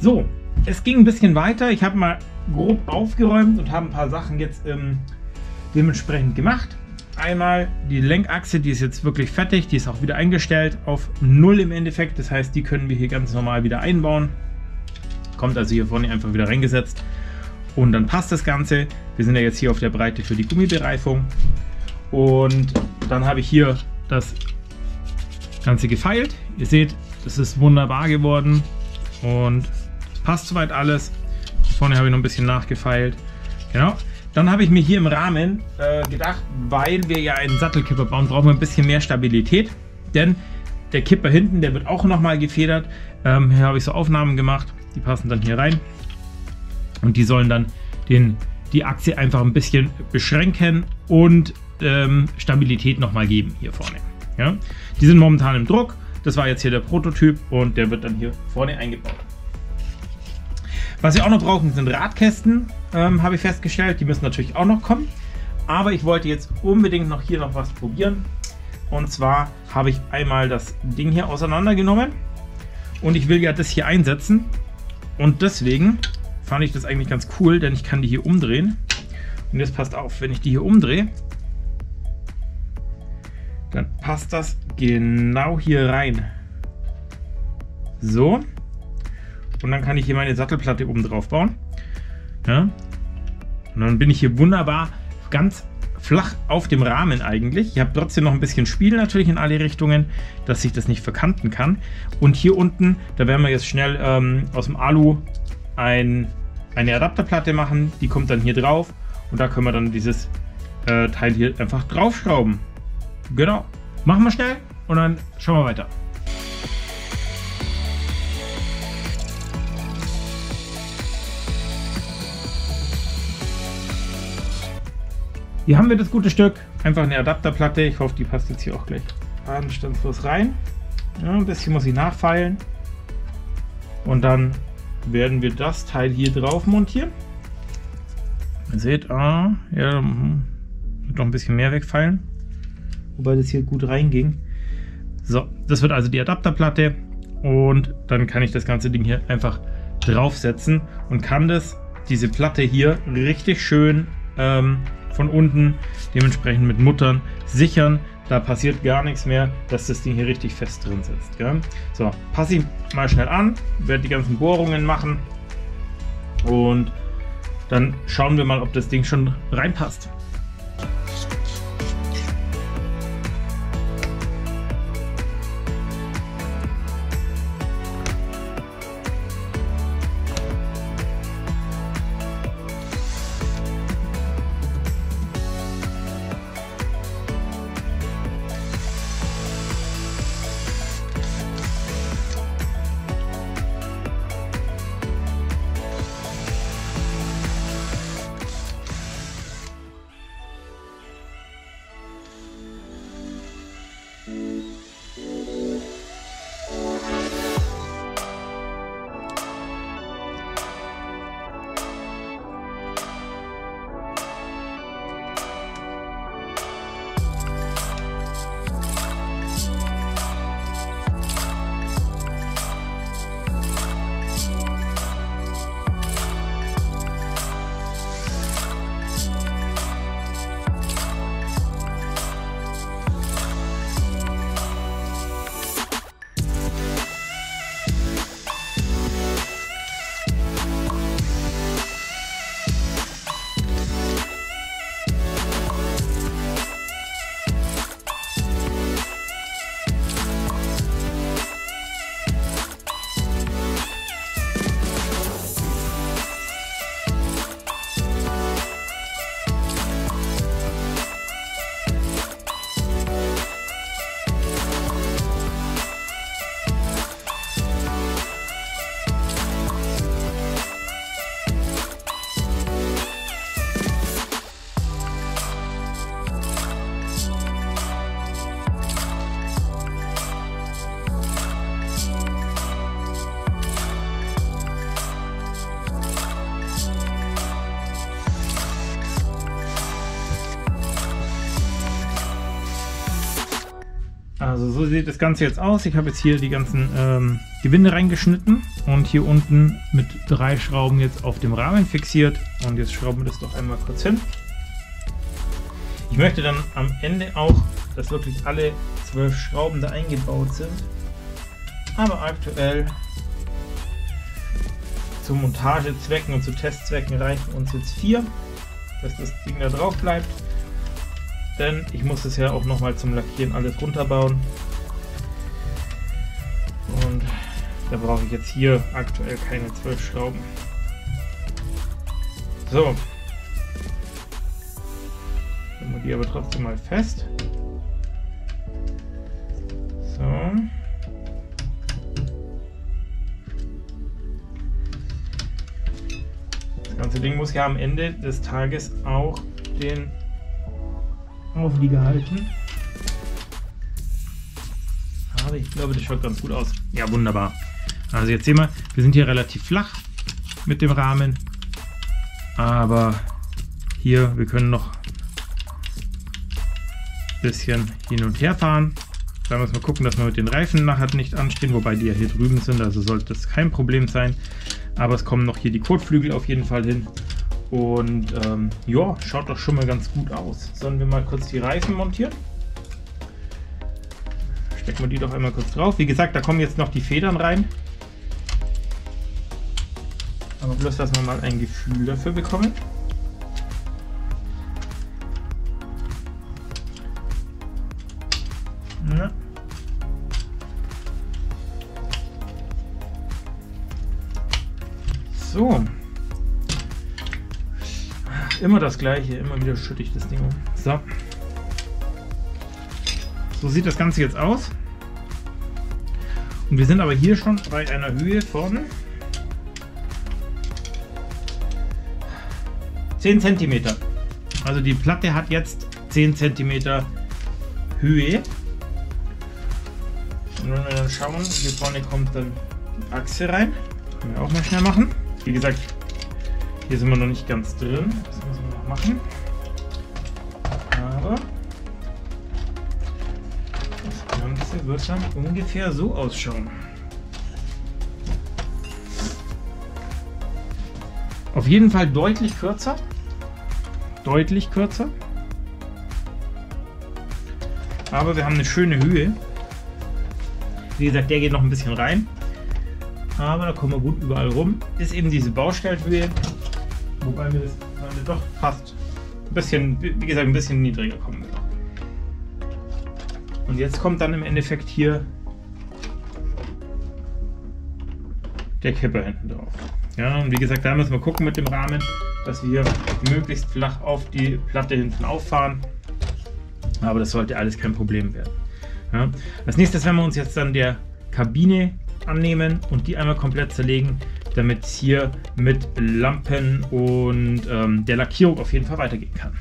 So, es ging ein bisschen weiter. Ich habe mal grob aufgeräumt und habe ein paar Sachen jetzt ähm, dementsprechend gemacht. Einmal die Lenkachse, die ist jetzt wirklich fertig, die ist auch wieder eingestellt auf 0 im Endeffekt. Das heißt, die können wir hier ganz normal wieder einbauen. Kommt also hier vorne einfach wieder reingesetzt und dann passt das Ganze. Wir sind ja jetzt hier auf der Breite für die Gummibereifung und dann habe ich hier das Ganze gefeilt. Ihr seht, das ist wunderbar geworden und passt soweit alles. Vorne habe ich noch ein bisschen nachgefeilt. Genau. Dann habe ich mir hier im Rahmen äh, gedacht, weil wir ja einen Sattelkipper bauen, brauchen wir ein bisschen mehr Stabilität. Denn der Kipper hinten, der wird auch nochmal gefedert. Ähm, hier habe ich so Aufnahmen gemacht, die passen dann hier rein. Und die sollen dann den, die Achse einfach ein bisschen beschränken und ähm, Stabilität nochmal geben hier vorne. Ja? Die sind momentan im Druck. Das war jetzt hier der Prototyp und der wird dann hier vorne eingebaut. Was wir auch noch brauchen, sind Radkästen, ähm, habe ich festgestellt. Die müssen natürlich auch noch kommen. Aber ich wollte jetzt unbedingt noch hier noch was probieren. Und zwar habe ich einmal das Ding hier auseinandergenommen. Und ich will ja das hier einsetzen. Und deswegen fand ich das eigentlich ganz cool, denn ich kann die hier umdrehen. Und jetzt passt auf, wenn ich die hier umdrehe, dann passt das genau hier rein. So. Und dann kann ich hier meine Sattelplatte oben drauf bauen. Ja. Und dann bin ich hier wunderbar ganz flach auf dem Rahmen eigentlich. Ich habe trotzdem noch ein bisschen Spiel natürlich in alle Richtungen, dass ich das nicht verkanten kann. Und hier unten, da werden wir jetzt schnell ähm, aus dem Alu ein, eine Adapterplatte machen. Die kommt dann hier drauf und da können wir dann dieses äh, Teil hier einfach draufschrauben. Genau. Machen wir schnell und dann schauen wir weiter. Hier haben wir das gute Stück. Einfach eine Adapterplatte. Ich hoffe, die passt jetzt hier auch gleich anstandslos rein. Ja, ein bisschen muss ich nachfeilen. Und dann werden wir das Teil hier drauf montieren. Ihr seht, ah, ja, hm, wird noch ein bisschen mehr wegfallen. Wobei das hier gut reinging. So, das wird also die Adapterplatte. Und dann kann ich das ganze Ding hier einfach draufsetzen und kann das, diese Platte hier, richtig schön ähm, von unten dementsprechend mit Muttern sichern. Da passiert gar nichts mehr, dass das Ding hier richtig fest drin sitzt. Gell? So, passe ich mal schnell an, werde die ganzen Bohrungen machen und dann schauen wir mal, ob das Ding schon reinpasst. Also so sieht das Ganze jetzt aus. Ich habe jetzt hier die ganzen ähm, Gewinde reingeschnitten und hier unten mit drei Schrauben jetzt auf dem Rahmen fixiert. Und jetzt schrauben wir das doch einmal kurz hin. Ich möchte dann am Ende auch, dass wirklich alle zwölf Schrauben da eingebaut sind. Aber aktuell zu Montagezwecken und zu Testzwecken reichen uns jetzt vier, dass das Ding da drauf bleibt. Denn ich muss es ja auch nochmal zum Lackieren alles runterbauen. Und da brauche ich jetzt hier aktuell keine zwölf Schrauben. So. Machen wir die aber trotzdem mal fest. So. Das ganze Ding muss ja am Ende des Tages auch den Auflieger halten. Aber ich glaube, das schaut ganz gut aus. Ja, wunderbar. Also jetzt sehen wir, wir sind hier relativ flach mit dem Rahmen. Aber hier, wir können noch ein bisschen hin und her fahren. Da müssen wir gucken, dass wir mit den Reifen nachher nicht anstehen, wobei die ja hier drüben sind, also sollte das kein Problem sein. Aber es kommen noch hier die Kotflügel auf jeden Fall hin. Und ähm, ja, schaut doch schon mal ganz gut aus. Sollen wir mal kurz die Reifen montieren? Stecken wir die doch einmal kurz drauf. Wie gesagt, da kommen jetzt noch die Federn rein. Aber bloß, dass wir mal ein Gefühl dafür bekommen. Immer das gleiche, immer wieder schütte ich das Ding um. So. So sieht das Ganze jetzt aus. Und wir sind aber hier schon bei einer Höhe von 10 cm. Also die Platte hat jetzt 10 cm Höhe. Und wenn wir dann schauen, hier vorne kommt dann die Achse rein. Können wir auch mal schnell machen. Wie gesagt, hier sind wir noch nicht ganz drin. Das müssen wir noch machen. Aber das Ganze wird dann ungefähr so ausschauen. Auf jeden Fall deutlich kürzer deutlich kürzer. Aber wir haben eine schöne Höhe. Wie gesagt, der geht noch ein bisschen rein. Aber da kommen wir gut überall rum. Ist eben diese Baustellhöhe. Wobei wir das doch fast ein bisschen, wie gesagt, ein bisschen niedriger kommen. Und jetzt kommt dann im Endeffekt hier der Kipper hinten drauf. Ja, und wie gesagt, da müssen wir gucken mit dem Rahmen dass wir möglichst flach auf die Platte hinten auffahren. Aber das sollte alles kein Problem werden. Ja. Als nächstes werden wir uns jetzt dann der Kabine annehmen und die einmal komplett zerlegen, damit es hier mit Lampen und ähm, der Lackierung auf jeden Fall weitergehen kann.